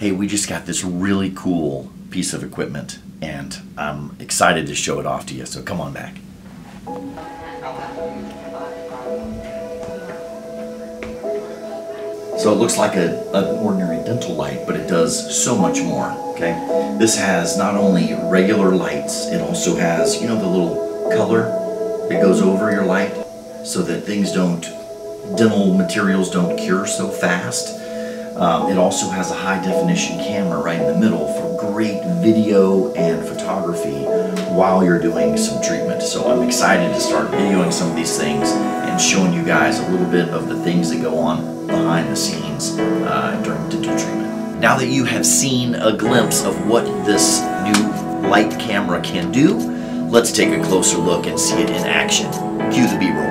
hey, we just got this really cool piece of equipment and I'm excited to show it off to you. So come on back. So it looks like a, an ordinary dental light, but it does so much more, okay? This has not only regular lights, it also has, you know, the little color that goes over your light so that things don't, dental materials don't cure so fast. Um, it also has a high definition camera right in the middle for great video and photography while you're doing some treatment. So I'm excited to start videoing some of these things and showing you guys a little bit of the things that go on behind the scenes uh, during dental treatment. Now that you have seen a glimpse of what this new light camera can do, let's take a closer look and see it in action. Cue the B-roll.